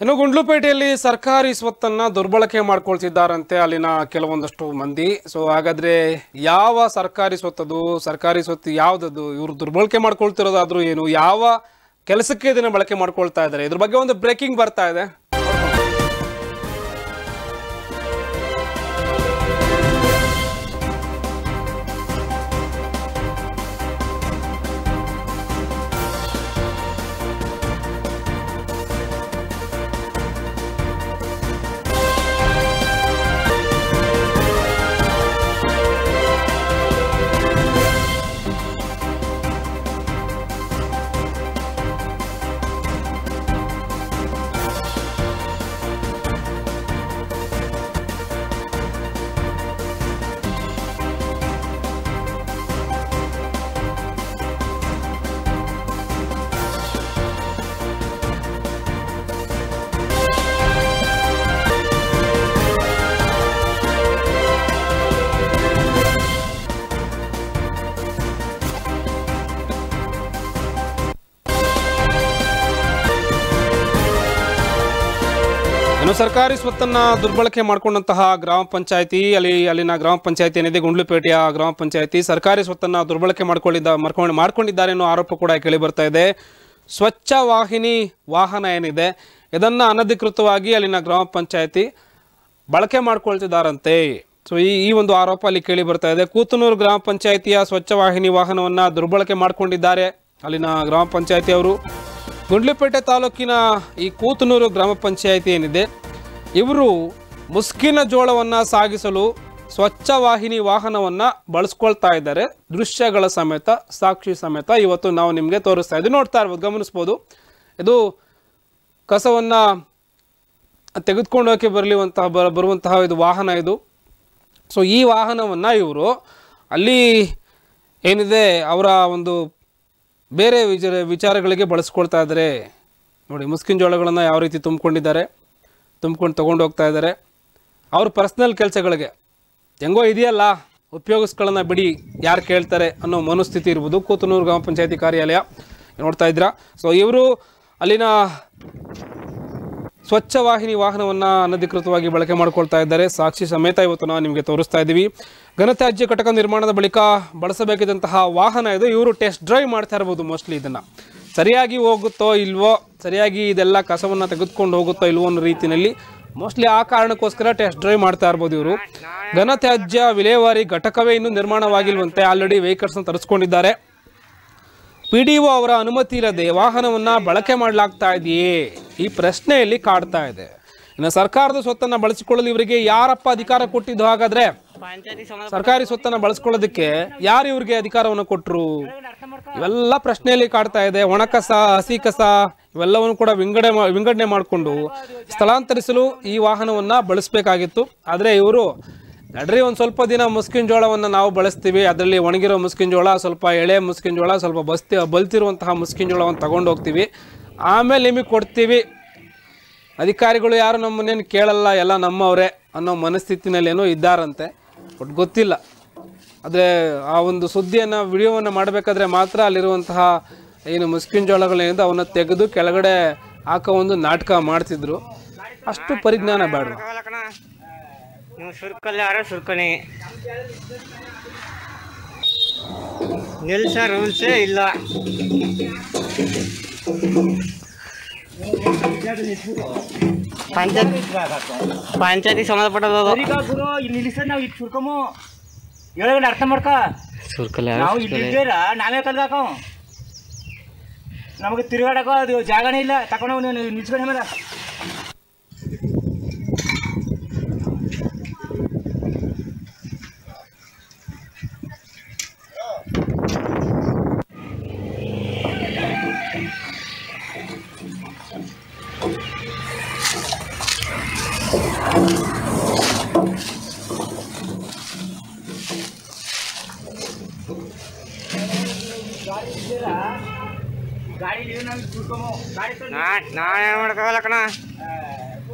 ಇನ್ನು ಗುಂಡ್ಲುಪೇಟೆಯಲ್ಲಿ ಸರ್ಕಾರಿ ಸ್ವತ್ತನ್ನು ದುರ್ಬಳಕೆ ಮಾಡ್ಕೊಳ್ತಿದ್ದಾರಂತೆ ಅಲ್ಲಿನ ಕೆಲವೊಂದಷ್ಟು ಮಂದಿ. ಸೊ ಹಾಗಾದರೆ ಯಾವ ಸರ್ಕಾರಿ ಸ್ವತ್ತದು, ಸರ್ಕಾರಿ ಸ್ವತ್ತು ಯಾವುದದು? ಇವರು ದುರ್ಬಳಕೆ ಮಾಡ್ಕೊಳ್ತಿರೋದಾದರೂ ಏನು? ಯಾವ ಕೆಲಸಕ್ಕೆ ಇದನ್ನು ಬಳಕೆ ಮಾಡ್ಕೊಳ್ತಾ ಇದ್ದಾರೆ? ಇದ್ರ ಬಗ್ಗೆ ಒಂದು ಬ್ರೇಕಿಂಗ್ ಬರ್ತಾ ಇದೆ. ಸರ್ಕಾರಿ ಸ್ವತ್ತನ್ನ ದುರ್ಬಳಕೆ ಮಾಡಿಕೊಂಡಂತಹ ಗ್ರಾಮ ಪಂಚಾಯಿತಿ, ಅಲ್ಲಿ ಅಲ್ಲಿನ ಗ್ರಾಮ ಪಂಚಾಯತಿ ಏನಿದೆ, ಗುಂಡ್ಲುಪೇಟೆಯ ಗ್ರಾಮ ಪಂಚಾಯತಿ ಸರ್ಕಾರಿ ಸ್ವತ್ತನ್ನ ದುರ್ಬಳಕೆ ಮಾಡ್ಕೊಂಡಿದ್ದ ಮಾಡ್ಕೊಂಡು, ಮಾಡ್ಕೊಂಡಿದ್ದಾರೆ ಅನ್ನೋ ಆರೋಪ ಕೂಡ ಕೇಳಿ ಬರ್ತಾ ಇದೆ. ಸ್ವಚ್ಛ ವಾಹಿನಿ, ವಾಹನ ಏನಿದೆ, ಇದನ್ನ ಅನಧಿಕೃತವಾಗಿ ಅಲ್ಲಿನ ಗ್ರಾಮ ಪಂಚಾಯತಿ ಬಳಕೆ ಮಾಡ್ಕೊಳ್ತಿದ್ದಾರಂತೆ. ಸೊ ಈ ಈ ಒಂದು ಆರೋಪ ಅಲ್ಲಿ ಕೇಳಿ ಬರ್ತಾ ಇದೆ. ಕೂತನೂರು ಗ್ರಾಮ ಪಂಚಾಯತಿಯ ಸ್ವಚ್ಛ ವಾಹಿನಿ ವಾಹನವನ್ನ ದುರ್ಬಳಕೆ ಮಾಡ್ಕೊಂಡಿದ್ದಾರೆ ಅಲ್ಲಿನ ಗ್ರಾಮ ಪಂಚಾಯತಿ ಅವರು ಗುಂಡ್ಲುಪೇಟೆ ತಾಲೂಕಿನ ಈ ಕೂತನೂರು ಗ್ರಾಮ ಪಂಚಾಯಿತಿ ಏನಿದೆ, ಇವರು ಮುಸ್ಕಿನ ಜೋಳವನ್ನು ಸಾಗಿಸಲು ಸ್ವಚ್ಛ ವಾಹಿನಿ ವಾಹನವನ್ನು ಬಳಸ್ಕೊಳ್ತಾ ಇದ್ದಾರೆ. ದೃಶ್ಯಗಳ ಸಮೇತ, ಸಾಕ್ಷಿ ಸಮೇತ ಇವತ್ತು ನಾವು ನಿಮಗೆ ತೋರಿಸ್ತಾ ಇದ್ದೀವಿ. ನೋಡ್ತಾ ಇರ್ಬೋದು, ಗಮನಿಸ್ಬೋದು. ಇದು ಕಸವನ್ನು ತೆಗೆದುಕೊಂಡೋಕೆ ಬರಲಿವಂತಹ, ಬ, ಬರುವಂತಹ ಇದು ವಾಹನ ಇದು. ಸೊ ಈ ವಾಹನವನ್ನು ಇವರು ಅಲ್ಲಿ ಏನಿದೆ, ಅವರ ಒಂದು ಬೇರೆ ವಿಚಾರ, ವಿಚಾರಗಳಿಗೆ ಬಳಸ್ಕೊಳ್ತಾ ಇದ್ದಾರೆ. ನೋಡಿ, ಮುಸ್ಕಿನ ಜೋಳಗಳನ್ನು ಯಾವ ರೀತಿ ತುಂಬಿಕೊಂಡಿದ್ದಾರೆ, ತುಂಬ್ಕೊಂಡು ತೊಗೊಂಡು ಹೋಗ್ತಾ ಇದ್ದಾರೆ. ಅವ್ರ ಪರ್ಸ್ನಲ್ ಕೆಲಸಗಳಿಗೆ ಹೆಂಗೋ ಇದೆಯಲ್ಲ, ಉಪಯೋಗಿಸ್ಕೊಳ್ಳೋಣ ಬಿಡಿ, ಯಾರು ಕೇಳ್ತಾರೆ ಅನ್ನೋ ಮನಸ್ಥಿತಿ ಇರ್ಬೋದು. ಕೂತನೂರು ಗ್ರಾಮ ಪಂಚಾಯತಿ ಕಾರ್ಯಾಲಯ ನೋಡ್ತಾ ಇದ್ದೀರಾ. ಸೊ ಇವರು ಅಲ್ಲಿನ ಸ್ವಚ್ಛ ವಾಹಿನಿ ವಾಹನವನ್ನು ಅನಧಿಕೃತವಾಗಿ ಬಳಕೆ ಮಾಡ್ಕೊಳ್ತಾ ಇದ್ದಾರೆ. ಸಾಕ್ಷಿ ಸಮೇತ ಇವತ್ತು ನಾವು ನಿಮಗೆ ತೋರಿಸ್ತಾ ಇದ್ದೀವಿ. ಘನತ್ಯಾಜ್ಯ ಘಟಕ ನಿರ್ಮಾಣದ ಬಳಿಕ ಬಳಸಬೇಕಿದ್ದಂತಹ ವಾಹನ ಇದು. ಇವರು ಟೆಸ್ಟ್ ಡ್ರೈವ್ ಮಾಡ್ತಾ ಇರ್ಬೋದು ಮೋಸ್ಟ್ಲಿ ಇದನ್ನು. ಸರಿಯಾಗಿ ಹೋಗುತ್ತೋ ಇಲ್ವೋ, ಸರಿಯಾಗಿ ಇದೆಲ್ಲ ಕಸವನ್ನು ತೆಗೆದುಕೊಂಡು ಹೋಗುತ್ತೋ ಇಲ್ವೋ ಅನ್ನೋ ರೀತಿಯಲ್ಲಿ ಮೋಸ್ಟ್ಲಿ ಆ ಕಾರಣಕ್ಕೋಸ್ಕರ ಟೆಸ್ಟ್ ಡ್ರೈವ್ ಮಾಡ್ತಾ ಇರ್ಬೋದು ಇವರು. ಘನತ್ಯಾಜ್ಯ ವಿಲೇವಾರಿ ಘಟಕವೇ ಇನ್ನೂ ನಿರ್ಮಾಣವಾಗಿಲ್ವಂತೆ ಆಲ್ರೆಡಿ ವೆಹಿಕಲ್ಸ್ನ ತರಿಸ್ಕೊಂಡಿದ್ದಾರೆ. ಪಿ ಡಿ ಒ ಅವರ ಅನುಮತಿ ಇರದೆ ವಾಹನವನ್ನು ಬಳಕೆ ಮಾಡಲಾಗ್ತಾ ಇದೆಯೇ? ಈ ಪ್ರಶ್ನೆಯಲ್ಲಿ ಕಾಡ್ತಾ ಇದೆ. ಇನ್ನು ಸರ್ಕಾರದ ಸ್ವತ್ತನ್ನು ಬಳಸಿಕೊಳ್ಳಲು ಇವರಿಗೆ ಯಾರಪ್ಪ ಅಧಿಕಾರ ಕೊಟ್ಟಿದ್ದು ಹಾಗಾದ್ರೆ? ಸರ್ಕಾರಿ ಸ್ವತ್ತನ್ನ ಬಳಸ್ಕೊಳ್ಳೋದಕ್ಕೆ ಯಾರು ಇವ್ರಿಗೆ ಅಧಿಕಾರವನ್ನು ಕೊಟ್ಟರು ಇವೆಲ್ಲ ಪ್ರಶ್ನೆಯಲ್ಲಿ ಕಾಡ್ತಾ ಇದೆ. ಒಣ ಕಸ ಹಸಿ ಕಸ ಇವೆಲ್ಲವನ್ನು ಕೂಡ ವಿಂಗಡೆ ವಿಂಗಡಣೆ ಮಾಡಿಕೊಂಡು ಸ್ಥಳಾಂತರಿಸಲು ಈ ವಾಹನವನ್ನು ಬಳಸಬೇಕಾಗಿತ್ತು. ಆದರೆ ಇವರು, ನಡ್ರಿ ಒಂದು ಸ್ವಲ್ಪ ದಿನ ಮುಸ್ಕಿನ ಜೋಳವನ್ನು ನಾವು ಬಳಸ್ತೀವಿ. ಅದರಲ್ಲಿ ಒಣಗಿರೋ ಮುಸ್ಕಿನ ಜೋಳ, ಸ್ವಲ್ಪ ಎಳೆ ಮುಸ್ಕಿನ ಜೋಳ, ಸ್ವಲ್ಪ ಬಸ್ತಿ, ಬಲ್ತಿರುವಂತಹ ಮುಸ್ಕಿನ ಜೋಳವನ್ನು ತಗೊಂಡು ಹೋಗ್ತೀವಿ ಆಮೇಲೆ ನಿಮಗೆ ಕೊಡ್ತೀವಿ. ಅಧಿಕಾರಿಗಳು ಯಾರು ನಮ್ಮನ್ನೇನು ಕೇಳಲ್ಲ, ಎಲ್ಲ ನಮ್ಮವರೇ ಅನ್ನೋ ಮನಸ್ಥಿತಿನಲ್ಲೇನೋ ಇದ್ದಾರಂತೆ. ಬಟ್ ಗೊತ್ತಿಲ್ಲ. ಆದರೆ ಆ ಒಂದು ಸುದ್ದಿಯನ್ನು, ವಿಡಿಯೋವನ್ನು ಮಾಡಬೇಕಾದ್ರೆ ಮಾತ್ರ ಅಲ್ಲಿರುವಂತಹ ಏನು ಮುಸ್ಕಿನ್ ಜೋಳಗಳೇನಿದೆ ಅವನ್ನ ತೆಗೆದು ಕೆಳಗಡೆ ಹಾಕೋ ಒಂದು ನಾಟಕ ಮಾಡ್ತಿದ್ರು. ಅಷ್ಟು ಪರಿಜ್ಞಾನ ಬೇಡ. ಸುರ್ಕಲ್ಲಿ ನಿಲ್ಸ ರೂಲ್ಸೇ ಇಲ್ಲ. ಪಂಚಾಯತ್ ಈಗ ಗುರು ಇಲ್ಲಿ ನಿಲ್ಲಿಸ ನಾವು ಇದು ಸುರ್ಕಮು. ಹೇಳಗಂಡ ಅರ್ಥ ಮಾಡ್ಕ? ಸುರ್ಕಲ್ಲಿ ನಾವು ಇಲ್ಲಿ ಇದ್ದೇರ? ನಾವೇ ಕಲ್ದಾಕ ನಮಗೆ ತಿರುಗಾಡಕ ಅದು ಜಾಗನೇ ಇಲ್ಲ. ತಗೊಂಡು ನೀನು ನಿಲ್ಸ್ಕೊಂಡೆ ಮೇಲೆ. ನಾವು ಮಾಡ್ಕೋಲಕ್ಕಣ ಗಾಡಿ ತಂದು ನಾ ನಾನೇನು ಕಣ.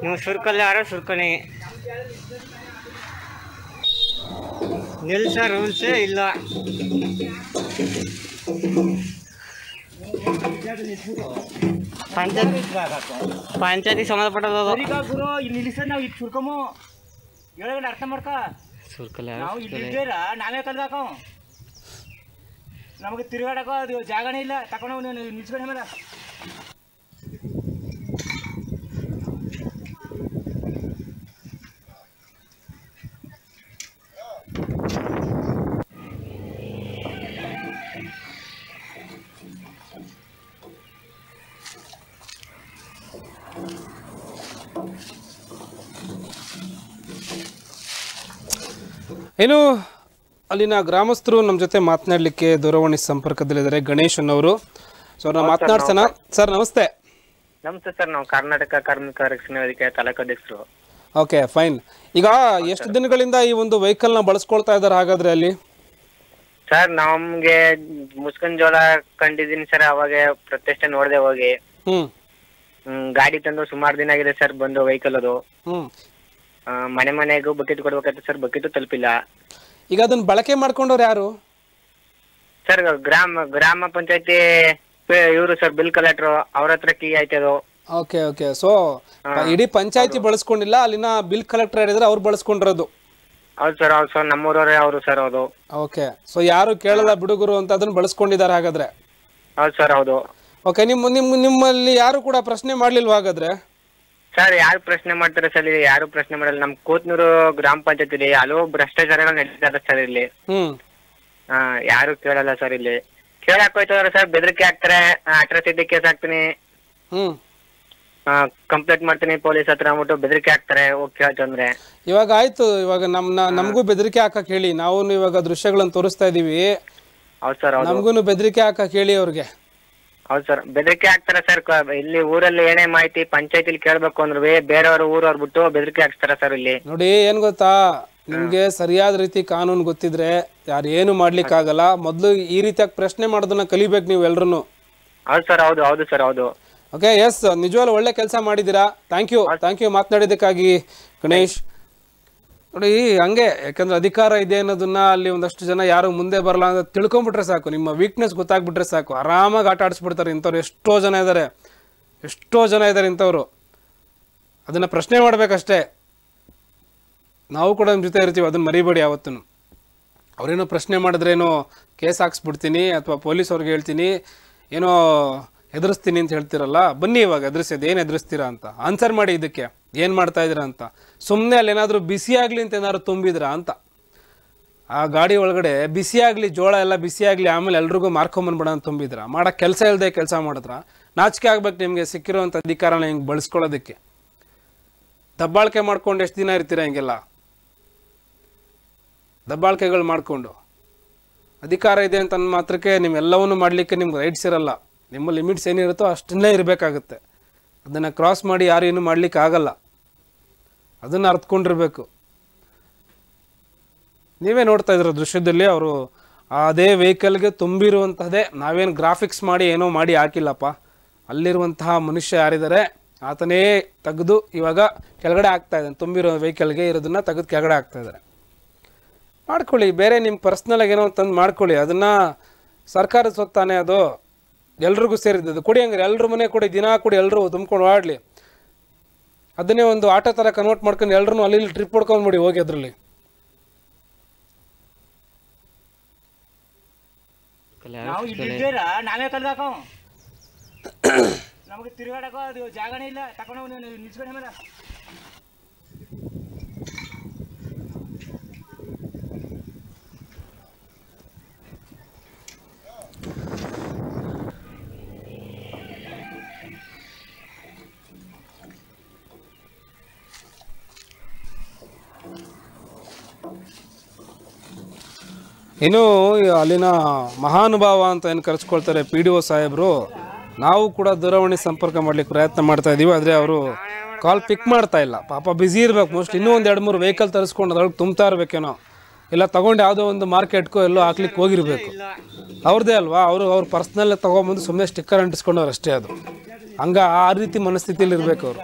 ನೀವು ಸುರ್ಕಲ್ಲಿ ಯಾರೋ ಸುರ್ಕೊನಿ ನಿಲ್ಸ ರೂಲ್ಸೇ ಇಲ್ಲ. ಪಂಚಾಯತಿ ಸಂಬಂಧಪಟ್ಟದ ಸಂಬಂಧಪಟ್ಟದ್ದು ಗುರು ಇಲ್ಲಿ ನಿಲ್ಲಿಸ ನಾವು ಇದು ಸುರ್ಕಮು. ಹೇಳೋದು ಅರ್ಥ ಮಾಡ್ಕ. ಸುರ್ಕಲ್ಲ ನಾವು ಇಲ್ಲಿ ನಾವೇ ಕಲ್ದಾಕ ನಮಗೆ ತಿರುಗಾಡಕ ಅದು ಜಾಗನೇ ಇಲ್ಲ. ತಗೊಂಡು ನಿಲ್ಸ್ಕೊಂಡ ಮೇಲೆ. ಏನು ಅಲ್ಲಿನ ಗ್ರಾಮಸ್ಥರು ನಮ್ಮ ಜೊತೆ ಮಾತನಾಡಲಿಕ್ಕೆ ದೂರವಾಣಿ ಸಂಪರ್ಕದಲ್ಲಿದ್ದಾರೆ. ಗಣೇಶ್ ಅನ್ನೋರು. ಸೊ ನಾವು ಮಾತನಾಡ್ಸೋಣ. ಸರ್ ನಮಸ್ತೆ. ನಮಸ್ತೆ ಸರ್ ನಾವು ಕರ್ನಾಟಕ ಕಾರ್ಮಿಕ ರಕ್ಷಣಾ ವೇದಿಕೆ ತಾಲೂಕು ಅಧ್ಯಕ್ಷರು ಓಕೆ ಫೈನ್. ಈಗ ಎಷ್ಟು ದಿನಗಳಿಂದ ಈ ಒಂದು ವೆಹಿಕಲ್ನ ಬಳಸ್ಕೊಳ್ತಾ ಇದ್ದಾರೆ ಹಾಗಾದ್ರೆ ಅಲ್ಲಿ? ಸರ್ ನಮ್ಗೆ ಮುಸ್ಕನ್ ಜೋಳ ಕಂಡಿದ್ದೀನಿ ಸರ್ ಅವಾಗ ಪ್ರತ್ಯಕ್ಷ ನೋಡದೆ ಹೋಗಿ. ಹ್ಮ್. ಗಾಡಿ ತಂದು ಸುಮಾರು ದಿನ ಆಗಿದೆ ಸರ್ ಬಂದು ವೆಹಿಕಲ್ ಅದು. ಮನೆ ಮನೆಗೂ ಬಕೆಟ್ ಕೊಡ್ಬೇಕಾಯ್ತು ಸರ್ ಬಕೆಟ್ ತಲುಪಿಲ್ಲ. ಈಗ ಅದನ್ನ ಬಳಕೆ ಮಾಡ್ಕೊಂಡವ್ರು ಯಾರು? ಸರ್ ಗ್ರಾಮ ಗ್ರಾಮ ಪಂಚಾಯತಿ ಇವರು ಸರ್ ಬಿಲ್ ಕಲೆಕ್ಟರ್ ಅವ್ರ ಹತ್ರ ಕೀ ಅದು. Okay okay. ಸೊ ಇಡೀ ಪಂಚಾಯತಿ ಬಳಸ್ಕೊಂಡಿಲ್ಲ ಅಲ್ಲಿನ ಬಿಲ್ ಕಲೆಕ್ಟರ್ ಹೇಳಿದ್ರೆ ಅವ್ರು ಬಳಸ್ಕೊಂಡಿರೋದು. ಹೌದು ಸರ್ ಹೌದು ಸರ್ ನಮ್ಮೂರವರೇ ಅವರು ಸರ್ ಅದು. ಓಕೆ. ಸೊ ಯಾರು ಕೇಳಲ್ಲ ಬಿಡುಗರು ಅಂತ ಅದನ್ನ ಬಳಸ್ಕೊಂಡಿದ್ದಾರೆ ಹಾಗಾದ್ರೆ? ಹೌದು ಸರ್ ಹೌದು. ಓಕೆ ನಿಮ್ಮ ನಿಮ್ಮ ನಿಮ್ಮಲ್ಲಿ ಯಾರು ಕೂಡ ಪ್ರಶ್ನೆ ಮಾಡ್ಲಿಲ್ವಾ ಹಾಗಾದ್ರೆ? ಸರ್ ಯಾರು ಪ್ರಶ್ನೆ ಮಾಡ್ತಾರೆ ಸರ್ ಇಲ್ಲಿ ಯಾರು ಪ್ರಶ್ನೆ ಮಾಡಲ್ಲ. ನಮ್ ಕೂತ್ನೂರು ಗ್ರಾಮ ಪಂಚಾಯತಿಲಿ ಹಲವು ಭ್ರಷ್ಟಾಚಾರಗಳು ನಡೀತಾರೆ ಸರ್ ಇಲ್ಲಿ. ಹ್ಮ್. ಆ, ಯಾರು ಕೇಳಲ್ಲ ಸರ್ ಇಲ್ಲಿ. ಕೇಳಕ್ ಹೋಯ್ತಾರ ಸರ್ ಬೆದರಿಕೆ ಹಾಕ್ತಾರೆ. ಅಟ್ರಾಸಿಟಿ ಕೇಸ್ ಹಾಕ್ತೀನಿ. ಹ್ಮ್. ಕಂಪ್ಲೇಂಟ್ ಮಾಡ್ತೀನಿ ಪೊಲೀಸ್ ಹತ್ರ ಅಂದ್ಬಿಟ್ಟು ಬೆದರಿಕೆ ಹಾಕ್ತಾರೆ. ಹೋಗಿ ಕೇಳ್ತಂದ್ರೆ ಇವಾಗ ಆಯ್ತು ಇವಾಗ ನಮ್ ನಮಗೂ ಬೆದರಿಕೆ ಹಾಕಕ್ ಹೇಳಿ. ನಾವು ಇವಾಗ ದೃಶ್ಯಗಳನ್ನ ತೋರಿಸ್ತಾ ಇದೀವಿ. ಹೌದ್ ಸರ್ ಹೌದು. ನಮಗೂ ಬೆದರಿಕೆ ಹಾಕಕ್ ಹೇಳಿ ಅವ್ರಿಗೆ. ಹೌದು ಸರ್. ಬೆದರಿಕೆ ಹಾಕ್ತಾರೆ ಸರ್. ಇಲ್ಲಿ ಊರಲ್ಲಿ ಏನೇ ಮಾಹಿತಿ ಪಂಚಾಯತಿಲಿ ಕೇಳ್ಬೇಕು ಅಂದ್ರೆ ಬೇರೆಯವ್ರ ಊರವ್ರು ಬಿಟ್ಟು ಬೆದರಿಕೆ ಹಾಕ್ತಾರೆ ಸರ್ ಇಲ್ಲಿ. ನೋಡಿ ಏನ್ ಗೊತ್ತಾ? ನಿಮ್ಗೆ ಸರಿಯಾದ ರೀತಿ ಕಾನೂನು ಗೊತ್ತಿದ್ರೆ ಯಾರು ಏನು ಮಾಡ್ಲಿಕ್ಕೆ ಆಗಲ್ಲ. ಮೊದ್ಲು ಈ ರೀತಿಯಾಗಿ ಪ್ರಶ್ನೆ ಮಾಡೋದನ್ನ ಕಲಿಬೇಕು ನೀವು ಎಲ್ರು ಹೌದು ಸರ್ ಹೌದು ಹೌದು ಸರ್ ಹೌದು. Okay yes. ನಿಜವಾಗ್ಲೂ ಒಳ್ಳೆ ಕೆಲಸ ಮಾಡಿದ್ದೀರಾ? Thank you. ಥ್ಯಾಂಕ್ ಯು ಮಾತನಾಡಿದಕ್ಕಾಗಿ ಗಣೇಶ್. ನೋಡಿ, ಹಂಗೆ, ಯಾಕಂದ್ರೆ ಅಧಿಕಾರ ಇದೆ ಅನ್ನೋದನ್ನ ಅಲ್ಲಿ ಒಂದಷ್ಟು ಜನ ಯಾರು ಮುಂದೆ ಬರಲ್ಲ ಅಂತ ತಿಳ್ಕೊಂಬಿಟ್ರೆ ಸಾಕು. ನಿಮ್ಮ ವೀಕ್ನೆಸ್ ಗೊತ್ತಾಗ್ಬಿಟ್ರೆ ಸಾಕು. ಆರಾಮಾಗಿ ಆಟ ಆಡಿಸ್ಬಿಡ್ತಾರೆ ಇಂಥವ್ರು. ಎಷ್ಟೋ ಜನ ಇದ್ದಾರೆ ಎಷ್ಟೋ ಜನ ಇದ್ದಾರೆ ಇಂಥವ್ರು. ಅದನ್ನ ಪ್ರಶ್ನೆ ಮಾಡ್ಬೇಕಷ್ಟೇ. ನಾವು ಕೂಡ ನಿಮ್ಮ ಜೊತೆ ಇರ್ತೀವಿ. ಅದನ್ನ ಮರಿಬೇಡಿ ಯಾವತ್ತೂ ಅವರೇನೋ ಪ್ರಶ್ನೆ ಮಾಡಿದ್ರೇನೋ ಕೇಸ್ ಹಾಕ್ಸ್ಬಿಡ್ತೀನಿ ಅಥವಾ ಪೊಲೀಸ್ ಅವ್ರಿಗೆ ಹೇಳ್ತೀನಿ, ಏನೋ ಎದುರಿಸ್ತೀನಿ ಅಂತ ಹೇಳ್ತಿರಲ್ಲ. ಬನ್ನಿ ಇವಾಗ ಎದುರಿಸೋದು ಏನು ಎದುರಿಸ್ತೀರಾ ಅಂತ. ಆನ್ಸರ್ ಮಾಡಿ ಇದಕ್ಕೆ. ಏನು ಮಾಡ್ತಾ ಇದ್ದೀರಾ ಅಂತ. ಸುಮ್ಮನೆ ಅಲ್ಲಿ ಏನಾದರೂ ಬಿಸಿ ಆಗಲಿ ಅಂತ ಏನಾದ್ರು ತುಂಬಿದ್ರಾ ಅಂತ. ಆ ಗಾಡಿ ಒಳಗಡೆ ಬಿಸಿ ಆಗಲಿ, ಜೋಳ ಎಲ್ಲ ಬಿಸಿ ಆಗಲಿ, ಆಮೇಲೆ ಎಲ್ರಿಗೂ ಮಾರ್ಕೊಂಬಂದ್ಬಿಡ ಅಂತ ತುಂಬಿದ್ರ. ಮಾಡೋಕ್ಕೆ ಕೆಲಸ ಇಲ್ಲದೆ ಕೆಲಸ ಮಾಡಿದ್ರ. ನಾಚಿಕೆ ಆಗ್ಬೇಕು ನಿಮಗೆ ಸಿಕ್ಕಿರೋವಂಥ ಅಧಿಕಾರನ ಹಿಂಗೆ ಬಳಸ್ಕೊಳ್ಳೋದಕ್ಕೆ. ದಬ್ಬಾಳಿಕೆ ಮಾಡ್ಕೊಂಡು ಎಷ್ಟು ದಿನ ಇರ್ತೀರಾ ಹಿಂಗೆಲ್ಲ? ದಬ್ಬಾಳಿಕೆಗಳು ಮಾಡಿಕೊಂಡು. ಅಧಿಕಾರ ಇದೆ ಅಂತ ಮಾತ್ರಕ್ಕೆ ನಿಮ್ಮೆಲ್ಲವನ್ನು ಮಾಡಲಿಕ್ಕೆ ನಿಮ್ಗೆ ರೈಟ್ಸ್ ಇರಲ್ಲ. ನಿಮ್ಮ ಲಿಮಿಟ್ಸ್ ಏನಿರುತ್ತೋ ಅಷ್ಟನ್ನೇ ಇರಬೇಕಾಗುತ್ತೆ. ಅದನ್ನು ಕ್ರಾಸ್ ಮಾಡಿ ಯಾರು ಏನು ಮಾಡ್ಲಿಕ್ಕೆ ಆಗಲ್ಲ ಅದನ್ನು ಅರ್ಥಕೊಂಡಿರಬೇಕು ನೀವೇ ನೋಡ್ತಾ ಇದ್ರ ದೃಶ್ಯದಲ್ಲಿ ಅವರು ಅದೇ ವೆಹಿಕಲ್ಗೆ ತುಂಬಿರುವಂತಹದೇ ನಾವೇನು ಗ್ರಾಫಿಕ್ಸ್ ಮಾಡಿ ಏನೋ ಮಾಡಿ ಹಾಕಿಲ್ಲಪ್ಪ. ಅಲ್ಲಿರುವಂತಹ ಮನುಷ್ಯ ಯಾರಿದ್ದಾರೆ? ಆತನೇ ತೆಗೆದು ಇವಾಗ ಕೆಳಗಡೆ ಆಗ್ತಾ ಇದ್ದಾನೆ. ತುಂಬಿರೋ ವೆಹಿಕಲ್ಗೆ ಇರೋದನ್ನ ತೆಗೆದು ಕೆಳಗಡೆ ಆಗ್ತಾ ಇದ್ದಾರೆ. ಮಾಡ್ಕೊಳ್ಳಿ. ಬೇರೆ ನಿಮ್ಮ ಪರ್ಸ್ನಲಾಗಿ ಏನೋ ತಂದು ಮಾಡ್ಕೊಳ್ಳಿ. ಅದನ್ನು ಸರ್ಕಾರದ ಸ್ವತ್ತಾನೆ ಅದು. ಎಲ್ರಿಗೂ ಸೇರಿದ್ದು. ಕೊಡಿ ಹಂಗಾರೆ. ಎಲ್ರ ಮನೆ ಕೊಡಿ. ದಿನ ಕೊಡಿ ಎಲ್ಲರೂ ತುಂಬ್ಕೊಂಡು ಆಡಲಿ ಅದನ್ನೇ ಒಂದು ಆಟೋ ಥರ ಕನ್ವರ್ಟ್ ಮಾಡ್ಕೊಂಡು ಎಲ್ಲರೂ ಅಲ್ಲಿ ಟ್ರಿಪ್ ಹೊಡ್ಕೊಂಡ್ಬಿಡಿ ಹೋಗಿ ಅದರಲ್ಲಿ. ನಮಗೆ ತಿರುಗಾಡಕ ಅದು ಜಾಗನೇ ಇಲ್ಲ. ತಕೊಂಡು ನಿಲ್ಸ್ಕೊಂಡೆ ಮೇಲೆ ಇನ್ನು ಅಲ್ಲಿನ ಮಹಾನುಭಾವ ಅಂತ ಏನು ಕರೆಸ್ಕೊಳ್ತಾರೆ ಪಿ ಡಿ ಒ ಸಾಹೇಬರು, ನಾವು ಕೂಡ ದೂರವಾಣಿ ಸಂಪರ್ಕ ಮಾಡಲಿಕ್ಕೆ ಪ್ರಯತ್ನ ಮಾಡ್ತಾ ಇದ್ದೀವಿ ಆದರೆ ಅವರು ಕಾಲ್ ಪಿಕ್ ಮಾಡ್ತಾ ಇಲ್ಲ. ಪಾಪ ಬ್ಯುಸಿ ಇರಬೇಕು ಮೋಸ್ಟ್ ಇನ್ನೂ ಒಂದು ಎರಡು ಮೂರು ವೆಹಿಕಲ್ ತರಿಸ್ಕೊಂಡು ಅದ್ರೊಳಗೆ ತುಂಬ್ತಾ ಇರಬೇಕೇನೋ. ಇಲ್ಲ ತೊಗೊಂಡು ಯಾವುದೋ ಒಂದು ಮಾರ್ಕೆಟ್ಗೋ ಎಲ್ಲೋ ಹಾಕ್ಲಿಕ್ಕೆ ಹೋಗಿರಬೇಕು. ಅವ್ರದ್ದೇ ಅಲ್ವಾ? ಅವರು ಅವ್ರ ಪರ್ಸ್ನಲ್ಲೇ ತೊಗೊಂಬಂದು ಸುಮ್ಮನೆ ಸ್ಟಿಕ್ಕರ್ ಅಂಟಿಸ್ಕೊಂಡವ್ರು ಅಷ್ಟೇ ಅದು. ಹಂಗೆ ಆ ರೀತಿ ಮನಸ್ಥಿತಿಯಲ್ಲಿ ಇರಬೇಕು ಅವರು.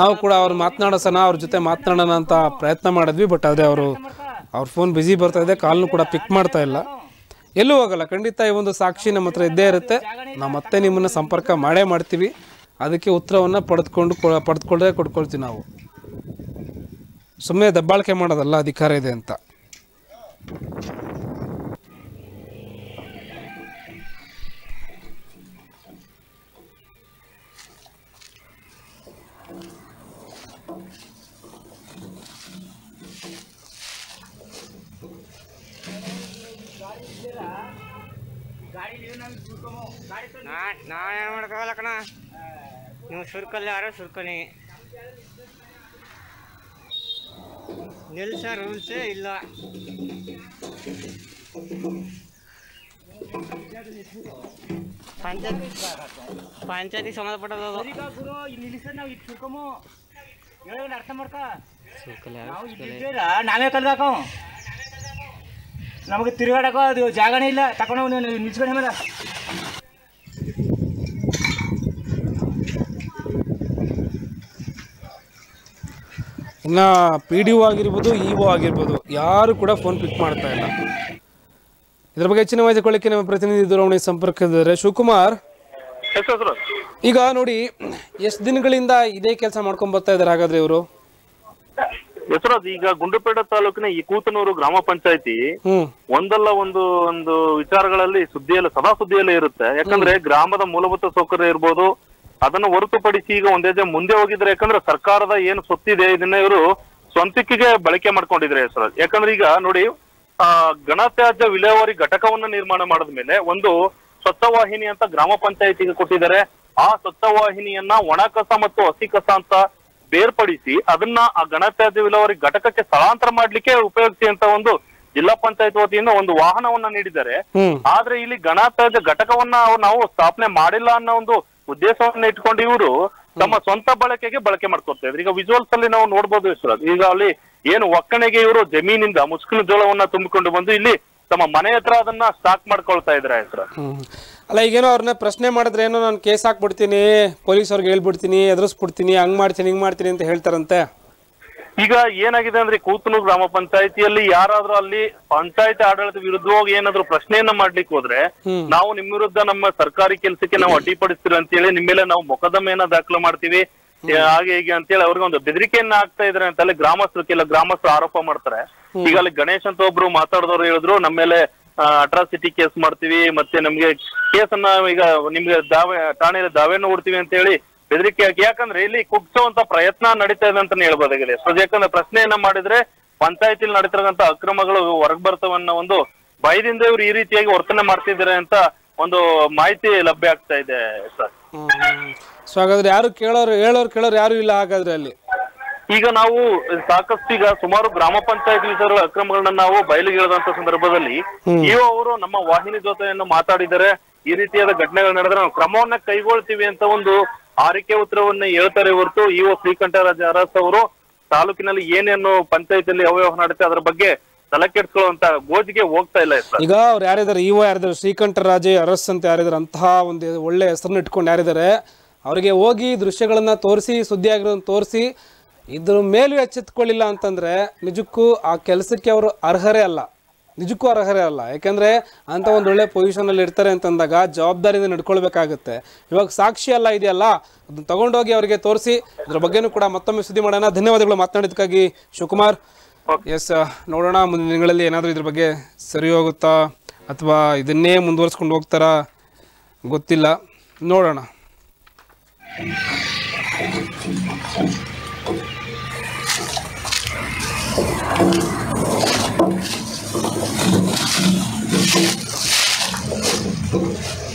ನಾವು ಕೂಡ ಅವ್ರು ಮಾತನಾಡೋಸನ, ಅವ್ರ ಜೊತೆ ಮಾತನಾಡೋಣ ಅಂತ ಪ್ರಯತ್ನ ಮಾಡಿದ್ವಿ ಬಟ್ ಆದರೆ ಅವರು ಅವ್ರ ಫೋನ್ ಬ್ಯುಸಿ ಬರ್ತಾ ಇದೆ, ಕಾಲ್ನು ಕೂಡ ಪಿಕ್ ಮಾಡ್ತಾ ಇಲ್ಲ. ಎಲ್ಲೂ ಹೋಗಲ್ಲ, ಖಂಡಿತ ಈ ಒಂದು ಸಾಕ್ಷಿ ನಮ್ಮ ಹತ್ರ ಇದ್ದೇ ಇರುತ್ತೆ. ನಾವು ಮತ್ತೆ ನಿಮ್ಮನ್ನು ಸಂಪರ್ಕ ಮಾಡೇ ಮಾಡ್ತೀವಿ. ಅದಕ್ಕೆ ಉತ್ತರವನ್ನು ಪಡೆದುಕೊಂಡು ಪಡೆದುಕೊಂಡ್ರೆ ಕೊಡ್ಕೊಳ್ತೀವಿ ನಾವು. ಸುಮ್ಮನೆ ದಬ್ಬಾಳಿಕೆ ಮಾಡೋದಲ್ಲ ಅಧಿಕಾರ ಇದೆ ಅಂತ. ನಾ ನಾವೇನು ಮಾಡೋಕ್ಕಾಗಲ್ಲ ಕಣ. ನೀವು ಸುರ್ಕಲ್ಲಿ ಯಾರೋ ಸುರ್ಕೊನಿ ನಿಲ್ಸ ರೂಲ್ಸೇ ಇಲ್ಲ. ಪಂಚಾಯತಿ ಪಂಚಾಯತಿ ಸಂಬಂಧಪಟ್ಟದ್ದು ಅರ್ಥ ಮಾಡ್ಕೋ. ನಾವೇ ಕಲ್ದಾಕ ನಮಗೆ ತಿರುಗಾಡಕ ಅದು ಜಾಗನೇ ಇಲ್ಲ. ತಕೊಂಡು ನೀವು ನಿಲ್ಸ್ಕೊಂಡು ಮೇಲೆ ಇನ್ನು ಪಿ ಡಿ ಒ ಆಗಿರ್ಬೋದು ಇ ಓ ಆಗಿರ್ಬೋದು ಯಾರು ಕೂಡ ಫೋನ್ ಪಿಕ್ ಮಾಡ್ತಾ ಇಲ್ಲ. ಇದ್ರ ಬಗ್ಗೆ ಹೆಚ್ಚಿನ ಮಾಹಿತಿ ಕೊಡಲಿಕ್ಕೆ ನಮ್ಮ ಪ್ರತಿನಿಧಿ ದೂರವಾಣಿ ಸಂಪರ್ಕದಿದ್ದಾರೆ ಶಿವಕುಮಾರ್ ಈಗ ನೋಡಿ ಎಷ್ಟು ದಿನಗಳಿಂದ ಇದೇ ಕೆಲಸ ಮಾಡ್ಕೊಂಡ್ ಬರ್ತಾ ಇದ್ದಾರೆ ಹಾಗಾದ್ರೆ ಇವರು? ಯಶರಾಜ್ ಈಗ ಗುಂಡುಪೇಟೆ ತಾಲೂಕಿನ ಈ ಕೂತನೂರು ಗ್ರಾಮ ಪಂಚಾಯತಿ ಒಂದಲ್ಲ ಒಂದು ಒಂದು ವಿಚಾರಗಳಲ್ಲಿ ಸುದ್ದಿಯಲ್ಲಿ ಸದಾ ಸುದ್ದಿಯಲ್ಲೇ ಇರುತ್ತೆ. ಯಾಕಂದ್ರೆ ಗ್ರಾಮದ ಮೂಲಭೂತ ಸೌಕರ್ಯ ಇರ್ಬೋದು. ಅದನ್ನ ಹೊರತುಪಡಿಸಿ ಈಗ ಒಂದೇ ಜನ ಮುಂದೆ ಹೋಗಿದ್ರೆ ಯಾಕಂದ್ರೆ ಸರ್ಕಾರದ ಏನು ಸೊತ್ತಿದೆ ಇದನ್ನ ಇವರು ಸ್ವಂತಿಕೆಗೆ ಬಳಕೆ ಮಾಡ್ಕೊಂಡಿದ್ರೆ ಹೆಸರಾಜ್ ಯಾಕಂದ್ರೆ ಈಗ ನೋಡಿ ಆ ಗಣತ್ಯಾಜ್ಯ ವಿಲೇವಾರಿ ಘಟಕವನ್ನ ನಿರ್ಮಾಣ ಮಾಡಿದ್ಮೇಲೆ ಒಂದು ಸ್ವತ್ತ ವಾಹಿನಿ ಅಂತ ಗ್ರಾಮ ಪಂಚಾಯತಿಗೆ ಕೊಟ್ಟಿದ್ದಾರೆ. ಆ ಸ್ವತ್ತ ವಾಹಿನಿಯನ್ನ ಒಣ ಕಸ ಮತ್ತು ಹಸಿ ಕಸ ಅಂತ ಬೇರ್ಪಡಿಸಿ ಅದನ್ನ ಆ ಘನತ್ಯಾಜ್ಯ ವಿಲೇವಾರಿ ಘಟಕಕ್ಕೆ ಸ್ಥಳಾಂತರ ಮಾಡ್ಲಿಕ್ಕೆ ಉಪಯೋಗಿಸಿ ಅಂತ ಒಂದು ಜಿಲ್ಲಾ ಪಂಚಾಯತ್ ವತಿಯಿಂದ ಒಂದು ವಾಹನವನ್ನ ನೀಡಿದ್ದಾರೆ. ಆದ್ರೆ ಇಲ್ಲಿ ಘನತ್ಯಾಜ್ಯ ಘಟಕವನ್ನ ನಾವು ಸ್ಥಾಪನೆ ಮಾಡಿಲ್ಲ ಅನ್ನೋ ಒಂದು ಉದ್ದೇಶವನ್ನ ಇಟ್ಕೊಂಡು ಇವರು ತಮ್ಮ ಸ್ವಂತ ಬಳಕೆಗೆ ಬಳಕೆ ಮಾಡ್ಕೊತಾ ಇದ್ರು. ಈಗ ವಿಜುವಲ್ಸ್ ಅಲ್ಲಿ ನಾವು ನೋಡ್ಬೋದು ವಿಶ್ವರಾಜ್ ಈಗ ಅಲ್ಲಿ ಏನು ಒಕ್ಕಣೆಗೆ ಇವರು ಜಮೀನಿಂದ ಮುಸ್ಕಿನ ಜೋಳವನ್ನ ತುಂಬಿಕೊಂಡು ಬಂದು ಇಲ್ಲಿ ತಮ್ಮ ಮನೆ ಹತ್ರ ಅದನ್ನ ಸ್ಟಾಕ್ ಮಾಡ್ಕೊಳ್ತಾ ಇದ್ರ ಹ್ಮ್. ಅಲ್ಲ ಈಗೇನೋ ಅವ್ರನ್ನ ಪ್ರಶ್ನೆ ಮಾಡಿದ್ರೆ ಏನೋ ನಾನು ಕೇಸ್ ಹಾಕ್ಬಿಡ್ತೀನಿ ಪೊಲೀಸ್ ಅವ್ರಿಗೆ ಹೇಳ್ಬಿಡ್ತೀನಿ ಎದುರಿಸ್ಬಿಡ್ತೀನಿ ಹಂಗ್ ಮಾಡ್ತೀನಿ ಹಿಂಗ್ ಮಾಡ್ತೀನಿ ಅಂತ ಹೇಳ್ತಾರಂತೆ. ಈಗ ಏನಾಗಿದೆ ಅಂದ್ರೆ ಕೂತನೂರು ಗ್ರಾಮ ಪಂಚಾಯತಿಯಲ್ಲಿ ಯಾರಾದ್ರೂ ಅಲ್ಲಿ ಪಂಚಾಯತ್ ಆಡಳಿತ ವಿರುದ್ಧವಾಗಿ ಏನಾದ್ರು ಪ್ರಶ್ನೆಯನ್ನ ಮಾಡ್ಲಿಕ್ಕೆ ಹೋದ್ರೆ ನಾವು ನಿಮ್ ವಿರುದ್ಧ ನಮ್ಮ ಸರ್ಕಾರಿ ಕೆಲಸಕ್ಕೆ ನಾವು ಅಡ್ಡಿಪಡಿಸ್ತೀವಿ ಅಂತೇಳಿ ನಿಮ್ಮ ಮೇಲೆ ನಾವು ಮೊಕದ್ದಮೆಯನ್ನ ದಾಖಲು ಮಾಡ್ತೀವಿ. ಹಾಗೆ ಹೀಗೆ ಅಂತೇಳಿ ಅವ್ರಿಗೆ ಒಂದು ಬೆದರಿಕೆಯನ್ನ ಆಗ್ತಾ ಇದ್ರೆ ಅಂತ ಅಲ್ಲಿ ಗ್ರಾಮಸ್ಥರು ಕೆಲ ಗ್ರಾಮಸ್ಥರು ಆರೋಪ ಮಾಡ್ತಾರೆ. ಈಗ ಅಲ್ಲಿ ಗಣೇಶ್ ಅಂತ ಒಬ್ರು ಮಾತಾಡಿದವ್ರು ಹೇಳಿದ್ರು ನಮ್ಮ ಮೇಲೆ ಅಟ್ರಾಸಿಟಿ ಕೇಸ್ ಮಾಡ್ತೀವಿ, ಮತ್ತೆ ನಮ್ಗೆ ಕೇಸನ್ನ ಈಗ ನಿಮ್ಗೆ ದಾವೆ, ಠಾಣೆಯಲ್ಲಿ ದಾವೆಯನ್ನು ಹೊಡ್ತೀವಿ ಅಂತ ಹೇಳಿ ಬೆದರಿಕೆ ಹಾಕಿ, ಯಾಕಂದ್ರೆ ಇಲ್ಲಿ ಕುಗ್ಸುವಂತ ಪ್ರಯತ್ನ ನಡೀತಾ ಇದೆ ಅಂತಾನೆ ಹೇಳ್ಬೋದಾಗಿದೆ ಸೊ ಯಾಕಂದ್ರೆ ಪ್ರಶ್ನೆಯನ್ನ ಮಾಡಿದ್ರೆ ಪಂಚಾಯತಿಲಿ ನಡೀತಿರೋಂತ ಅಕ್ರಮಗಳು ಹೊರಗ್ ಬರ್ತವನ್ನ ಒಂದು ಭಯದಿಂದ ಇವ್ರು ಈ ರೀತಿಯಾಗಿ ವರ್ತನೆ ಮಾಡ್ತಿದ್ದಾರೆ ಅಂತ ಒಂದು ಮಾಹಿತಿ ಲಭ್ಯ ಆಗ್ತಾ ಇದೆ, ಸರ್. ಸೊ ಹಾಗಾದ್ರೆ ಯಾರು ಕೇಳೋರು, ಹೇಳೋರು, ಕೇಳೋರು ಯಾರು ಇಲ್ಲ ಹಾಗಾದ್ರೆ ಅಲ್ಲಿ? ಈಗ ನಾವು ಸಾಕಷ್ಟು ಈಗ ಸುಮಾರು ಗ್ರಾಮ ಪಂಚಾಯತ್ ವಿಚಾರಗಳ ಅಕ್ರಮಗಳನ್ನ ನಾವು ಬಯಲಿಗಿಳದಂತ ಸಂದರ್ಭದಲ್ಲಿ ಇವು ಅವರು ನಮ್ಮ ವಾಹಿನಿ ಜೊತೆಯನ್ನು ಮಾತಾಡಿದರೆ ಈ ರೀತಿಯಾದ ಘಟನೆಗಳು ನಡೆದ್ರೆ ನಾವು ಕ್ರಮವನ್ನ ಕೈಗೊಳ್ತೀವಿ ಅಂತ ಒಂದು ಆರಿಕೆ ಉತ್ತರವನ್ನ ಹೇಳ್ತಾರೆ ಹೊರತು ಇಒ ಶ್ರೀಕಂಠರಾಜ ಅರಸ್ ಅವರು. ತಾಲೂಕಿನಲ್ಲಿ ಏನೇನು ಪಂಚಾಯತಿಯಲ್ಲಿ ಅವ್ಯವಹಾರ ನಡುತ್ತೆ ಅದರ ಬಗ್ಗೆ ತಲೆ ಕೆಡ್ಸ್ಕೊಳ್ಳುವಂತ ಗೋಜಿಗೆ ಹೋಗ್ತಾ ಇಲ್ಲ ಈಗ ಅವ್ರು ಯಾರಿದ್ದಾರೆ? ಇವ ಯಾರಿದ್ದಾರೆ? ಶ್ರೀಕಂಠರಾಜೆ ಅರಸ್ ಅಂತ ಯಾರಿದ್ದಾರೆ? ಅಂತಹ ಒಂದು ಒಳ್ಳೆ ಹೆಸರನ್ನ ಇಟ್ಕೊಂಡು ಯಾರಿದ್ದಾರೆ? ಅವರಿಗೆ ಹೋಗಿ ದೃಶ್ಯಗಳನ್ನ ತೋರಿಸಿ ಸುದ್ದಿ ಆಗಿರೋದನ್ನ ತೋರಿಸಿ ಇದ್ರ ಮೇಲೂ ಎಚ್ಚೆತ್ಕೊಳ್ಳಿಲ್ಲ ಅಂತಂದ್ರೆ ನಿಜಕ್ಕೂ ಆ ಕೆಲಸಕ್ಕೆ ಅವರು ಅರ್ಹರೇ ಅಲ್ಲ. ನಿಜಕ್ಕೂ ಅರ್ಹರೇ ಅಲ್ಲ. ಯಾಕೆಂದರೆ ಅಂತ ಒಂದು ಒಳ್ಳೆ ಪೊಸಿಷನಲ್ಲಿ ಇರ್ತಾರೆ ಅಂತಂದಾಗ ಜವಾಬ್ದಾರಿಯಿಂದ ನಡ್ಕೊಳ್ಬೇಕಾಗುತ್ತೆ. ಇವಾಗ ಸಾಕ್ಷಿ ಎಲ್ಲ ಇದೆಯಲ್ಲ, ಅದನ್ನ ತಗೊಂಡೋಗಿ ಅವರಿಗೆ ತೋರಿಸಿ ಅದ್ರ ಬಗ್ಗೆನೂ ಕೂಡ ಮತ್ತೊಮ್ಮೆ ಸುದ್ದಿ ಮಾಡೋಣ. ಧನ್ಯವಾದಗಳು ಮಾತನಾಡಿದ್ದಕ್ಕಾಗಿ ಶಿವಕುಮಾರ್. ಎಸ್ ನೋಡೋಣ, ಮುಂದಿನ ದಿನಗಳಲ್ಲಿ ಏನಾದರೂ ಇದ್ರ ಬಗ್ಗೆ ಸರಿ ಹೋಗುತ್ತಾ, ಅಥವಾ ಇದನ್ನೇ ಮುಂದುವರ್ಸ್ಕೊಂಡು ಹೋಗ್ತಾರಾ, ಗೊತ್ತಿಲ್ಲ. ನೋಡೋಣ. Thank you.